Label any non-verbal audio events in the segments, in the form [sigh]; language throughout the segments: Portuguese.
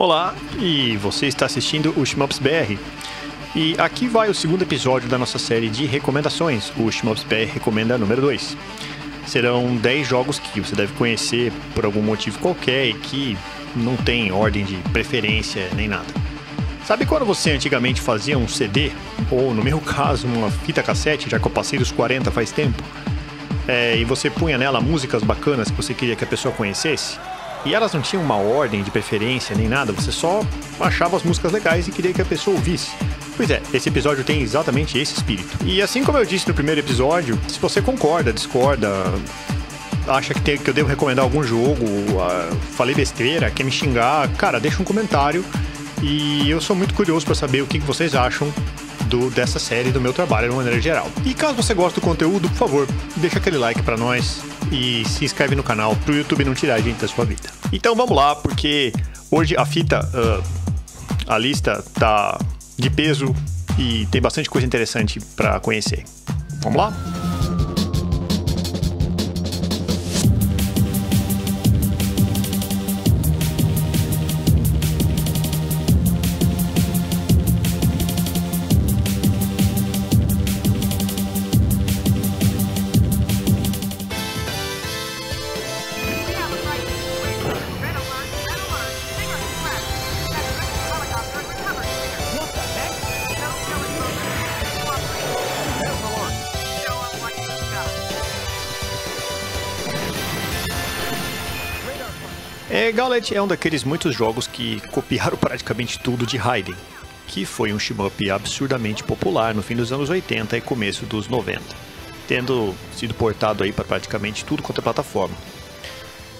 Olá, e você está assistindo o Shmups BR. E aqui vai o segundo episódio da nossa série de recomendações, o Shmups BR Recomenda número 2. Serão 10 jogos que você deve conhecer por algum motivo qualquer e que não tem ordem de preferência nem nada. Sabe quando você antigamente fazia um CD, ou no meu [laughs] caso, uma fita cassete, já que eu passei dos 40 faz tempo, é, e você punha nela músicas bacanas que você queria que a pessoa conhecesse? E elas não tinham uma ordem de preferência nem nada, você só achava as músicas legais e queria que a pessoa ouvisse. Pois é, esse episódio tem exatamente esse espírito. E assim como eu disse no primeiro episódio, se você concorda, discorda, acha que, tem, que eu devo recomendar algum jogo, uh, falei besteira, quer me xingar, cara, deixa um comentário. E eu sou muito curioso para saber o que vocês acham do, dessa série do meu trabalho de maneira geral. E caso você goste do conteúdo, por favor, deixa aquele like para nós e se inscreve no canal pro YouTube não tirar a gente da sua vida. Então vamos lá, porque hoje a fita, uh, a lista tá de peso e tem bastante coisa interessante para conhecer. Vamos lá? É, Gauntlet é um daqueles muitos jogos que copiaram [laughs] praticamente tudo de Raiden, que foi um shmup absurdamente popular no fim dos anos 80 e começo dos 90, tendo sido portado aí para praticamente tudo quanto é plataforma.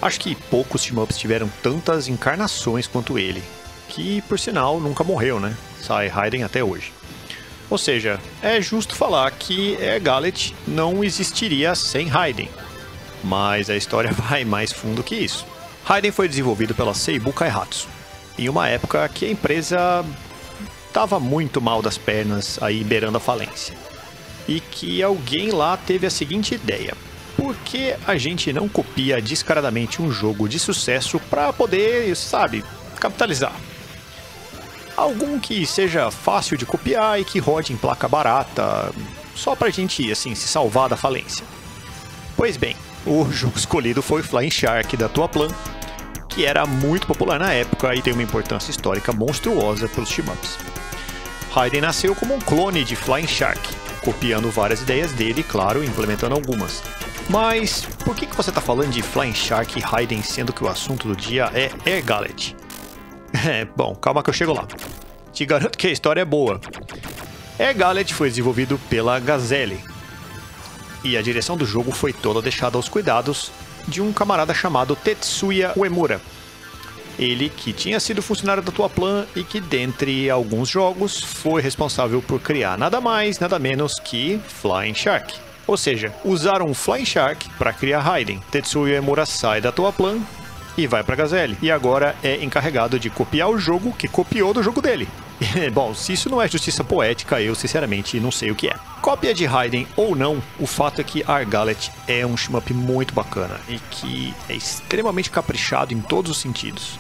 Acho que poucos shmups tiveram tantas encarnações quanto ele, que por sinal nunca morreu, né? Sai Raiden até hoje. Ou seja, é justo falar que é, Gauntlet não existiria sem Raiden, mas a história [laughs] vai mais fundo que isso. Raiden foi desenvolvido pela Seibu Kaihatsu, em uma época que a empresa estava muito mal das pernas, aí beirando a falência. E que alguém lá teve a seguinte ideia: por que a gente não copia descaradamente um jogo de sucesso para poder, sabe, capitalizar? Algum que seja fácil de copiar e que rode em placa barata, só pra gente, assim, se salvar da falência. Pois bem, o [laughs] jogo escolhido foi Flying Shark da Tuaplan, que era muito popular na época e tem uma importância histórica monstruosa para os shmups. Raiden nasceu como um clone de Flying Shark, copiando várias ideias dele, claro, implementando algumas. Mas por que, que você está falando de Flying Shark e Raiden sendo que o assunto do dia é Air Gauntlet? [laughs] É, bom, calma que eu chego lá. Te garanto que a história é boa. Air Gauntlet foi desenvolvido pela Gazelle, e a direção do jogo foi toda deixada aos cuidados de um camarada chamado Tetsuya Uemura. Ele que tinha sido funcionário da tua plan e que, dentre alguns jogos, foi responsável por criar nada mais, nada menos que Flying Shark. Ou seja, usaram Flying Shark para criar Raiden. Tetsuya Uemura sai da tua plan e vai para Gazelle. E agora é encarregado de copiar o jogo que copiou do jogo dele. [laughs] Bom, se isso não é justiça poética, eu sinceramente não sei o que é. Cópia de Raiden ou não, o fato é que Argalet é um shmup muito bacana e que é extremamente caprichado em todos os sentidos.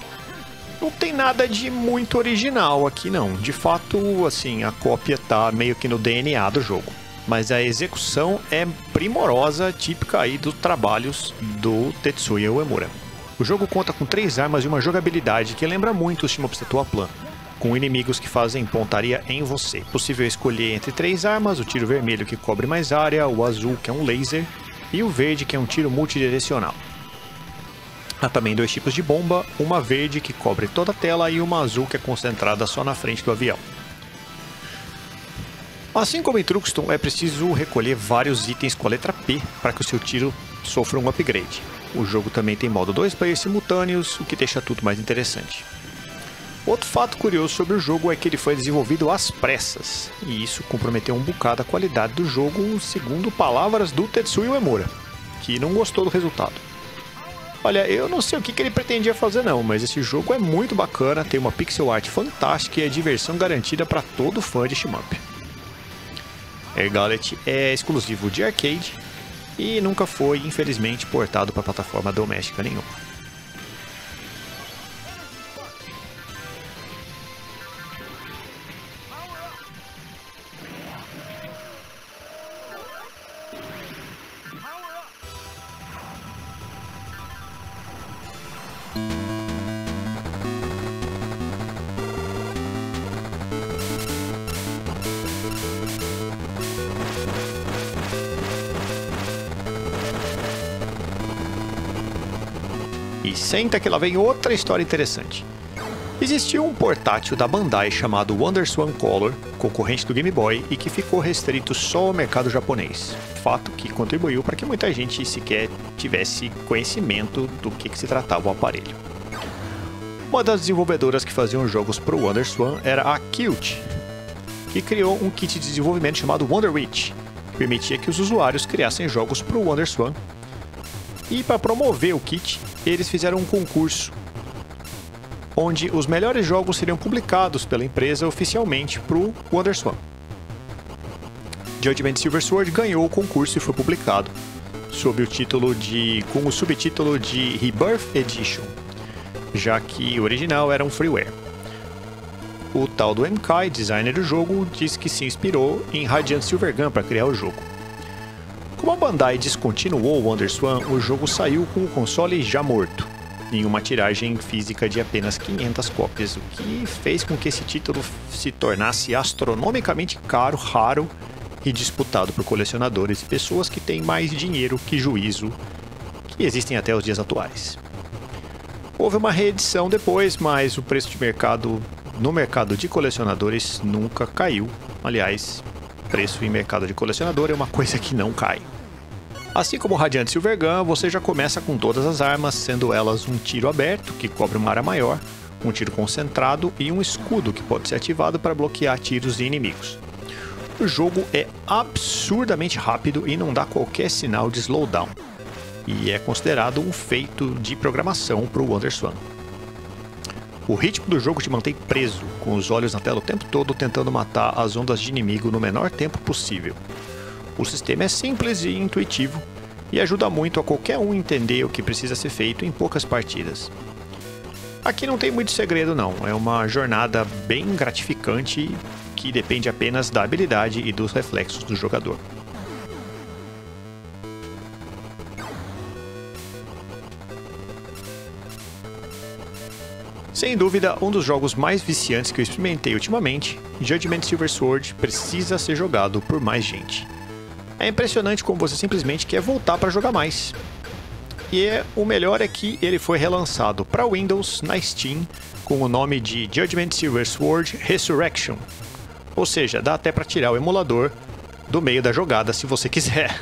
Não tem nada de muito original aqui não. De fato, assim, a cópia tá meio que no DNA do jogo. Mas a execução é primorosa, típica aí dos trabalhos do Tetsuya Uemura. O jogo conta com três armas e uma jogabilidade que lembra muito os shmups da tua com inimigos que fazem pontaria em você. Possível escolher entre três armas: o tiro vermelho que cobre mais área, o azul que é um laser e o verde que é um tiro multidirecional. Há também dois tipos de bomba, uma verde que cobre toda a tela e uma azul que é concentrada só na frente do avião. Assim como em Truxton, é preciso recolher vários itens com a letra P para que o seu tiro sofra um upgrade. O jogo também tem modo 2 players simultâneos, o que deixa tudo mais interessante. Outro fato curioso sobre o jogo é que ele foi desenvolvido às pressas, e isso comprometeu um bocado a qualidade do jogo, segundo palavras do Tetsuya Uemura, que não gostou do resultado. Olha, eu não sei o que, ele pretendia fazer não, mas esse jogo é muito bacana, tem uma pixel art fantástica e é diversão garantida para todo fã de shmup. Air Gauntlet é exclusivo de arcade e nunca foi, infelizmente, portado para plataforma doméstica nenhuma. E senta que lá vem outra história interessante. Existiu um portátil da Bandai chamado WonderSwan Color, concorrente do Game Boy, e que ficou restrito só ao mercado japonês. Fato que contribuiu para que muita gente sequer tivesse conhecimento do que, que se tratava o aparelho. Uma das desenvolvedoras que faziam jogos para o WonderSwan era a Kilt, que criou um kit de desenvolvimento chamado WonderWitch, que permitia que os usuários criassem jogos para o WonderSwan. E para promover o kit, eles fizeram um concurso onde os melhores jogos seriam publicados pela empresa oficialmente para o WonderSwan. Judgment Silver Sword ganhou o concurso e foi publicado sob o título de com o subtítulo de Rebirth Edition, já que o original era um freeware. O tal do MK, designer do jogo, diz que se inspirou em Radiant Silvergun para criar o jogo. Como a Bandai descontinuou o WonderSwan, o jogo saiu com o console já morto em uma tiragem física de apenas 500 cópias, o que fez com que esse título se tornasse astronomicamente caro, raro e disputado por colecionadores e pessoas que têm mais dinheiro que juízo, que existem até os dias atuais. Houve uma reedição depois, mas o preço de mercado no mercado de colecionadores nunca caiu. Aliás, preço em mercado de colecionador é uma coisa que não cai. Assim como o Radiante Silvergun, você já começa com todas as armas, sendo elas um tiro aberto, que cobre uma área maior, um tiro concentrado e um escudo que pode ser ativado para bloquear tiros de inimigos. O jogo é absurdamente rápido e não dá qualquer sinal de slowdown, e é considerado um feito de programação para o WonderSwan. O ritmo do jogo te mantém preso, com os olhos na tela o tempo todo tentando matar as ondas de inimigo no menor tempo possível. O sistema é simples e intuitivo e ajuda muito a qualquer um entender o que precisa ser feito em poucas partidas. Aqui não tem muito segredo não, é uma jornada bem gratificante que depende apenas da habilidade e dos reflexos do jogador. Sem dúvida, um dos jogos mais viciantes que eu experimentei ultimamente, Judgment Silver Sword precisa ser jogado por mais gente. É impressionante como você simplesmente quer voltar para jogar mais. E é, o melhor é que ele foi relançado para Windows na Steam com o nome de Judgment Silver Sword Resurrection. Ou seja, dá até para tirar o emulador do meio da jogada se você [laughs] quiser.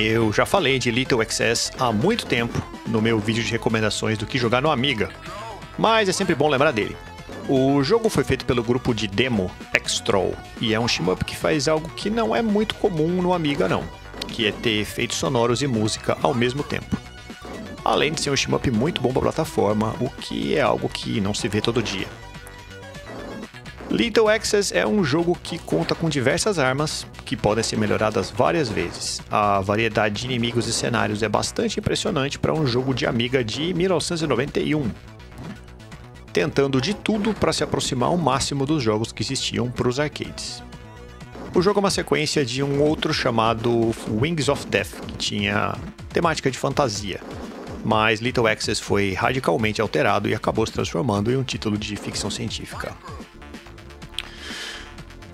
Eu já falei de Little Excess há muito tempo no meu vídeo de recomendações do que jogar no Amiga, mas é sempre bom lembrar dele. O jogo foi feito pelo grupo de demo Extrol e é um shmup que faz algo que não é muito comum no Amiga não, que é ter efeitos sonoros e música ao mesmo tempo. Além de ser um shmup muito bom para plataforma, o que é algo que não se vê todo dia. Little Access é um jogo que conta com diversas armas que podem ser melhoradas várias vezes. A variedade de inimigos e cenários é bastante impressionante para um jogo de Amiga de 1991, tentando de tudo para se aproximar ao máximo dos jogos que existiam para os arcades. O jogo é uma sequência de um outro chamado Wings of Death, que tinha temática de fantasia, mas Little Access foi radicalmente alterado e acabou se transformando em um título de ficção científica.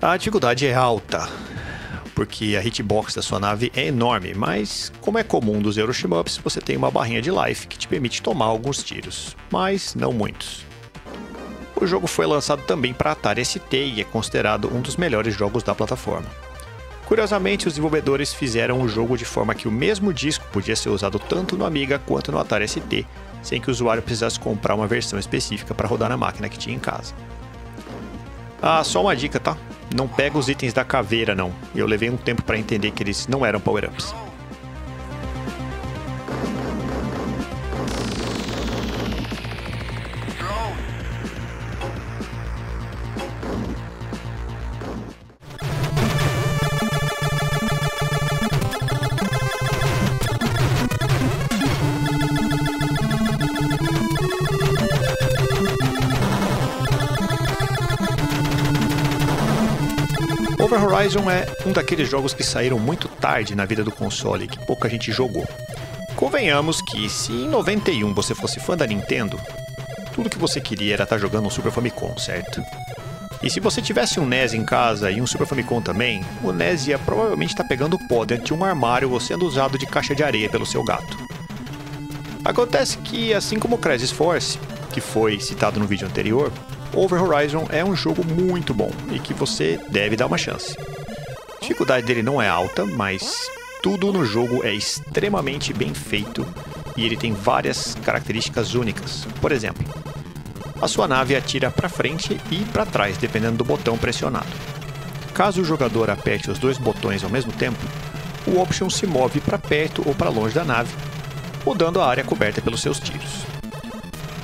A dificuldade é alta, porque a hitbox da sua nave é enorme, mas como é comum dos Euroshimups, você tem uma barrinha de life que te permite tomar alguns tiros, mas não muitos. O jogo foi lançado também para Atari ST e é considerado um dos melhores jogos da plataforma. Curiosamente, os desenvolvedores fizeram o jogo de forma que o mesmo disco podia ser usado tanto no Amiga quanto no Atari ST, sem que o usuário precisasse comprar uma versão específica para rodar na máquina que tinha em casa. Ah, só uma dica, tá? Não pega os itens da caveira, não. Eu levei um tempo para entender que eles não eram power-ups. Horizon é um daqueles jogos que saíram muito tarde na vida do console e que pouca gente jogou. Convenhamos que se em 91 você fosse fã da Nintendo, tudo que você queria era estar jogando um Super Famicom, certo? E se você tivesse um NES em casa e um Super Famicom também, o NES ia provavelmente estar pegando pó dentro de um armário ou sendo usado de caixa de areia pelo seu gato. Acontece que, assim como Crisis Force, que foi citado no vídeo anterior, Over Horizon é um jogo muito bom e que você deve dar uma chance. A dificuldade dele não é alta, mas tudo no jogo é extremamente bem feito e ele tem várias características únicas. Por exemplo, a sua nave atira para frente e para trás, dependendo do botão pressionado. Caso o jogador aperte os dois botões ao mesmo tempo, o Option se move para perto ou para longe da nave, mudando a área coberta pelos seus tiros.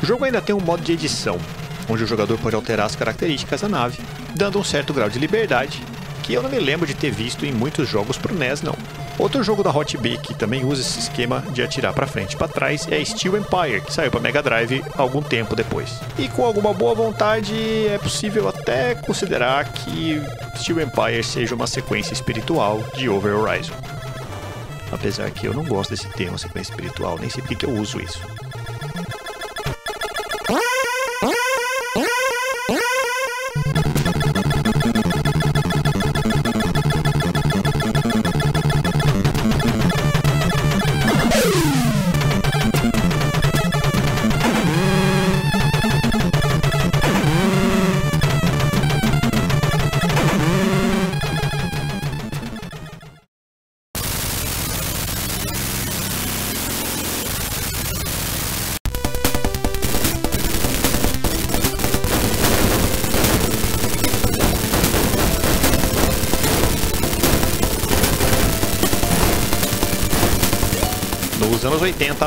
O jogo ainda tem um modo de edição, onde o jogador pode alterar as características da nave, dando um certo grau de liberdade, que eu não me lembro de ter visto em muitos jogos para o NES não. Outro jogo da Hot B que também usa esse esquema de atirar para frente e para trás é Steel Empire, que saiu para Mega Drive algum tempo depois. E com alguma boa vontade é possível até considerar que Steel Empire seja uma sequência espiritual de Over Horizon. Apesar que eu não gosto desse termo sequência espiritual, nem sei porque que eu uso isso.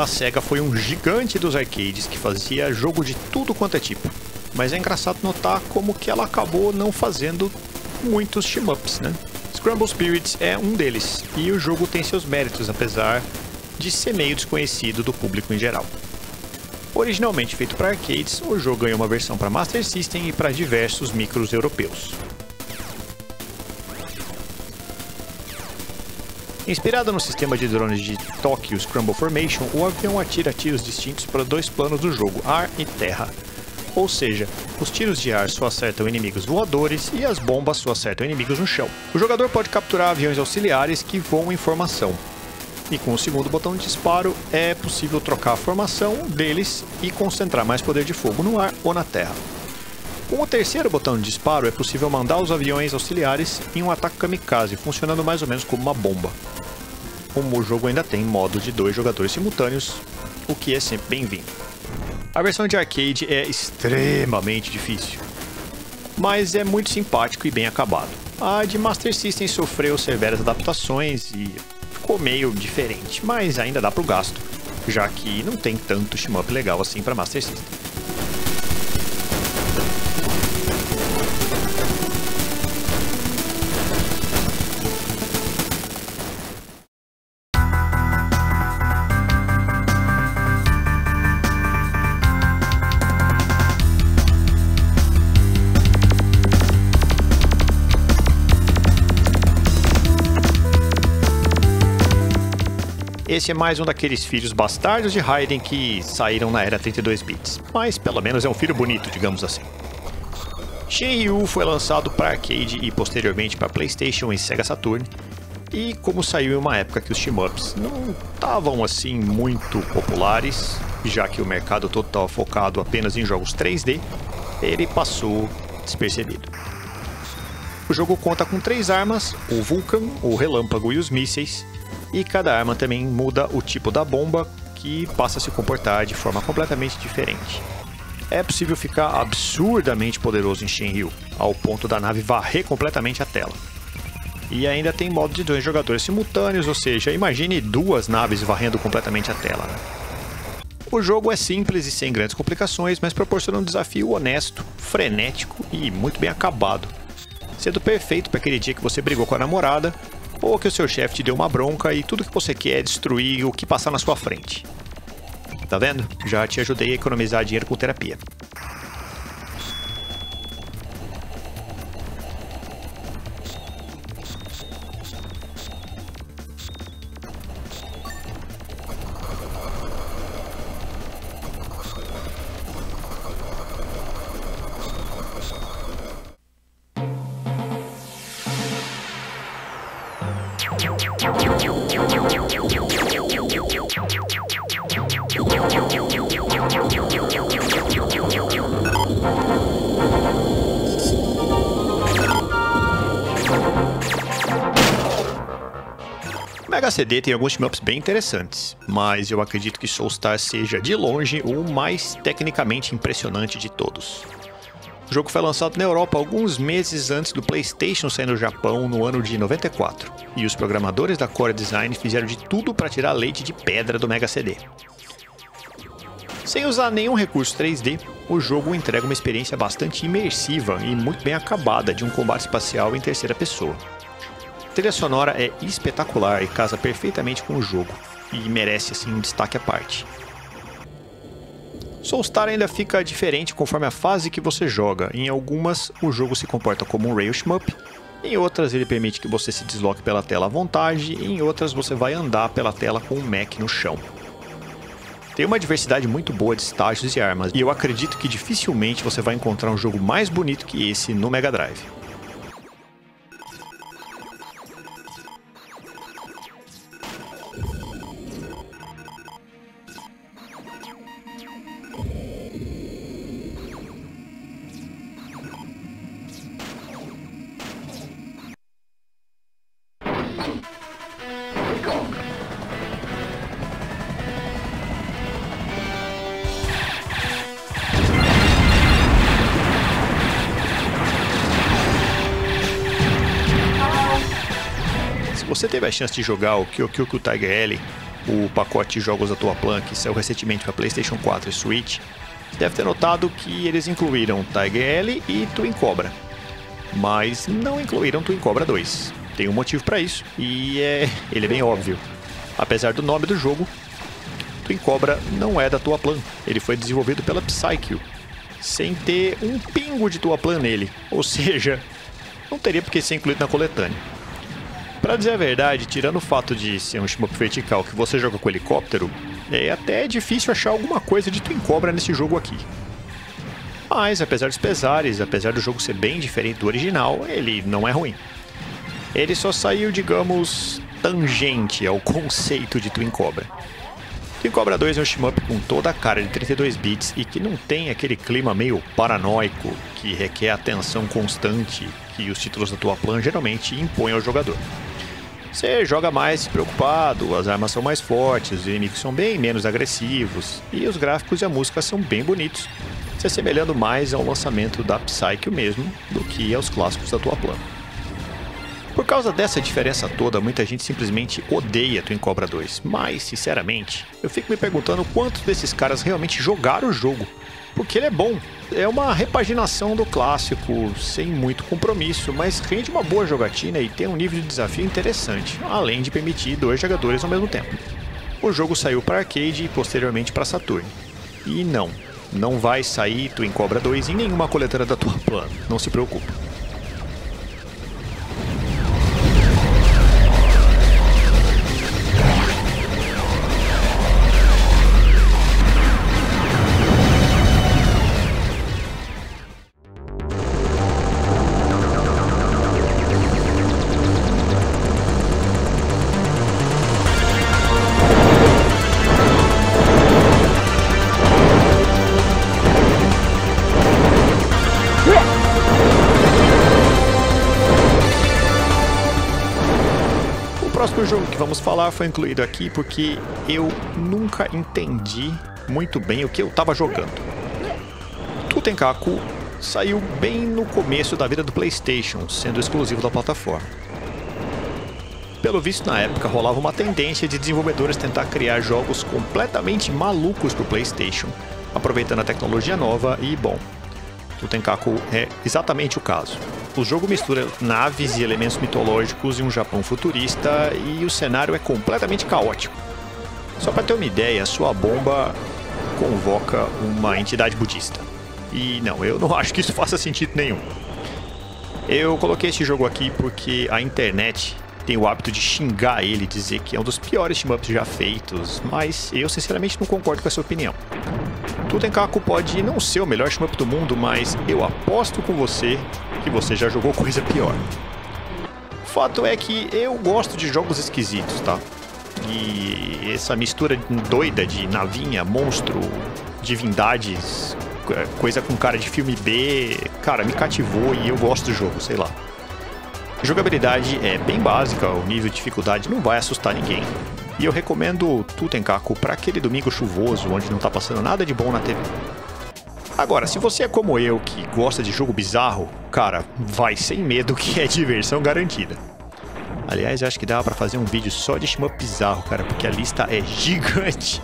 A SEGA foi um gigante dos arcades que fazia jogo de tudo quanto é tipo. Mas é engraçado notar como que ela acabou não fazendo muitos shmups, né? Scramble Spirits é um deles, e o jogo tem seus méritos, apesar de ser meio desconhecido do público em geral. Originalmente feito para arcades, o jogo ganhou uma versão para Master System e para diversos micros europeus. Inspirado no sistema de drones de Tokyo Scramble Formation, o avião atira tiros distintos para dois planos do jogo, ar e terra. Ou seja, os tiros de ar só acertam inimigos voadores e as bombas só acertam inimigos no chão. O jogador pode capturar aviões auxiliares que voam em formação. E com o segundo botão de disparo é possível trocar a formação deles e concentrar mais poder de fogo no ar ou na terra. Com o terceiro botão de disparo é possível mandar os aviões auxiliares em um ataque kamikaze, funcionando mais ou menos como uma bomba como o jogo ainda tem modo de dois jogadores simultâneos, o que é sempre bem-vindo. A versão de arcade é extremamente difícil, mas é muito simpático e bem acabado. A de Master System sofreu severas adaptações e ficou meio diferente, mas ainda dá pro gasto, já que não tem tanto shmup legal assim para Master System. Esse é mais um daqueles filhos bastardos de Raiden que saíram na era 32 bits, mas pelo menos é um filho bonito, digamos assim. Shenryu foi lançado para arcade e posteriormente para PlayStation e Sega Saturn, e como saiu em uma época que os shmups não estavam assim muito populares, já que o mercado estava focado apenas em jogos 3D, ele passou despercebido. O jogo conta com três armas, o Vulcan, o Relâmpago e os mísseis, e cada arma também muda o tipo da bomba, que passa a se comportar de forma completamente diferente. É possível ficar absurdamente poderoso em Shenryu, ao ponto da nave varrer completamente a tela. E ainda tem modo de dois jogadores simultâneos, ou seja, imagine duas naves varrendo completamente a tela. Né? O jogo é simples e sem grandes complicações, mas proporciona um desafio honesto, frenético e muito bem acabado, sendo perfeito para aquele dia que você brigou com a namorada ou que o seu chefe te deu uma bronca e tudo que você quer é destruir o que passar na sua frente. Tá vendo? Já te ajudei a economizar dinheiro com terapia. Mega CD tem alguns team-ups bem interessantes, mas eu acredito que Soulstar seja, de longe, o mais tecnicamente impressionante de todos. O jogo foi lançado na Europa alguns meses antes do PlayStation sair no Japão no ano de 94, e os programadores da Core Design fizeram de tudo para tirar leite de pedra do Mega CD. Sem usar nenhum recurso 3D, o jogo entrega uma experiência bastante imersiva e muito bem acabada de um combate espacial em terceira pessoa. A trilha sonora é espetacular e casa perfeitamente com o jogo, e merece assim um destaque à parte. Soulstar ainda fica diferente conforme a fase que você joga. Em algumas, o jogo se comporta como um rail shmup, em outras ele permite que você se desloque pela tela à vontade, em outras você vai andar pela tela com o Mac no chão. Tem uma diversidade muito boa de estágios e armas, e eu acredito que dificilmente você vai encontrar um jogo mais bonito que esse no Mega Drive. Você teve a chance de jogar o Kyokyoku Tiger L, o pacote de jogos da tua Plan que saiu recentemente para PlayStation 4 e Switch, você deve ter notado que eles incluíram Tiger L e Twin Cobra, mas não incluíram Twin Cobra 2. Tem um motivo para isso e é, ele é bem óbvio. Apesar do nome do jogo, Twin Cobra não é da tua Plan. Ele foi desenvolvido pela Psyche, sem ter um pingo de tua Plan nele, ou seja, não teria por que ser incluído na coletânea. Pra dizer a verdade, tirando o fato de ser um shmup vertical que você joga com helicóptero, é até difícil achar alguma coisa de Twin Cobra nesse jogo aqui. Mas, apesar dos pesares, apesar do jogo ser bem diferente do original, ele não é ruim. Ele só saiu, digamos, tangente ao [laughs] conceito de Twin Cobra. Twin Cobra 2 é um shmup com toda a cara de 32 bits e que não tem aquele clima meio paranoico que requer atenção constante que os títulos da tua plan geralmente impõem ao jogador. Você joga mais preocupado, as armas são mais fortes, os inimigos são bem menos agressivos e os gráficos e a música são bem bonitos, se assemelhando mais ao lançamento da Psyche mesmo do que aos clássicos da tua plan. Por causa dessa diferença toda, muita gente simplesmente odeia Twin Cobra 2, mas, sinceramente, eu fico me perguntando quantos desses caras realmente jogaram o jogo, porque ele é bom. É uma repaginação do clássico, sem muito compromisso, mas rende uma boa jogatina e tem um nível de desafio interessante, além de permitir dois jogadores ao mesmo tempo. O jogo saiu para arcade e posteriormente para Saturn. E não, não vai sair Twin Cobra 2 em nenhuma coletânea da tua [laughs] plano, não se preocupe. Próximo jogo que vamos falar foi incluído aqui porque eu nunca entendi muito bem o que eu estava jogando. Tutenkaku saiu bem no começo da vida do PlayStation, sendo exclusivo da plataforma. Pelo visto, na época rolava uma tendência de desenvolvedores tentar criar jogos completamente malucos para o PlayStation, aproveitando a tecnologia nova e, bom, Tutenkaku é exatamente o caso. O jogo mistura naves e elementos mitológicos em um Japão futurista e o cenário é completamente caótico. Só para ter uma ideia, sua bomba convoca uma entidade budista. E não, eu não [laughs] acho que isso faça sentido nenhum. Eu coloquei esse jogo aqui porque a internet tem o hábito de xingar ele, dizer que é um dos piores shmups já feitos, mas eu sinceramente não concordo com essa opinião. Tutenkaku pode não ser o melhor shmup do mundo, mas eu aposto com você que você já jogou coisa pior. fato é que eu gosto de jogos esquisitos, tá? E essa mistura doida de navinha, monstro, divindades, coisa com cara de filme B, cara, me cativou e eu gosto do jogo, sei lá. A jogabilidade é bem básica, o nível de dificuldade não vai assustar ninguém. E eu recomendo Tutenkaku para aquele domingo chuvoso onde não tá passando nada de bom na TV. Agora, se você é como eu, que gosta de jogo bizarro, cara, vai sem medo que é diversão garantida. Aliás, acho que dá para fazer um vídeo só de shmup bizarro, cara, porque a lista é gigante.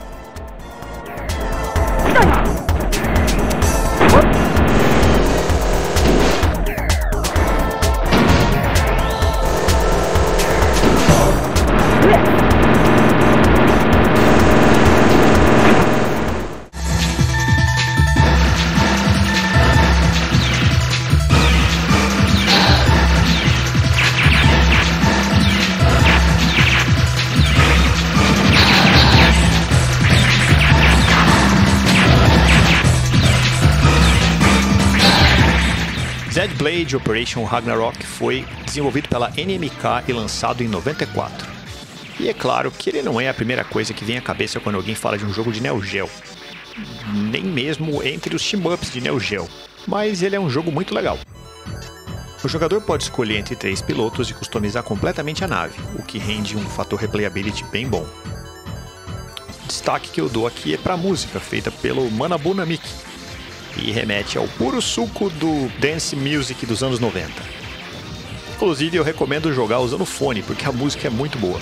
Operation Ragnarok foi desenvolvido pela NMK e lançado em 94. E é claro que ele não é a primeira coisa que vem à cabeça quando alguém fala de um jogo de Neo Geo. Nem mesmo entre os shmups de Neo Geo. Mas ele é um jogo muito legal. O jogador pode escolher entre três pilotos e customizar completamente a nave, o que rende um fator replayability bem bom. O destaque que eu dou aqui é para a música, feita pelo Manabu Namiki, e remete ao puro suco do dance music dos anos 90. Inclusive, eu recomendo jogar usando fone, porque a música é muito boa.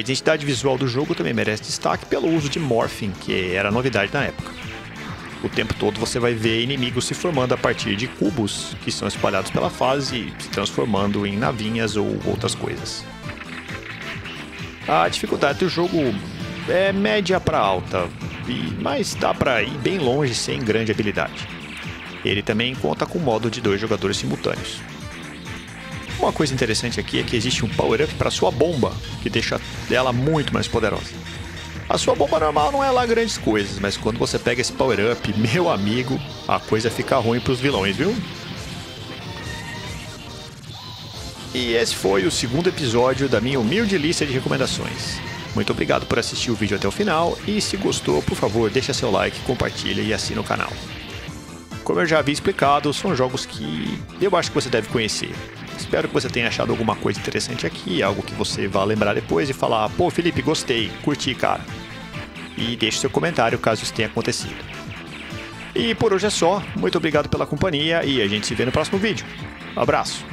A identidade visual do jogo também merece destaque pelo uso de morphing, que era novidade na época. O tempo todo você vai ver inimigos se formando a partir de cubos que são espalhados pela fase, se transformando em navinhas ou outras coisas. A dificuldade do jogo é média para alta, mas dá para ir bem longe sem grande habilidade. Ele também conta com modo de dois jogadores simultâneos. Uma coisa interessante aqui é que existe um power-up para sua bomba, que deixa ela muito mais poderosa. A sua bomba normal não é lá grandes coisas, mas quando você pega esse power-up, meu amigo, a coisa fica ruim para os vilões, viu? E esse foi o segundo episódio da minha humilde lista de recomendações. Muito obrigado por assistir o vídeo até o final e se gostou, por favor, deixa seu like, compartilha e assina o canal. Como eu já havia explicado, são jogos que eu acho que você deve conhecer. Espero que você tenha achado alguma coisa interessante aqui, algo que você vá lembrar depois e falar: pô, Felipe, gostei, curti, cara. E deixe seu comentário caso isso tenha acontecido. E por hoje é só, muito obrigado pela companhia e a gente se vê no próximo vídeo. Um abraço!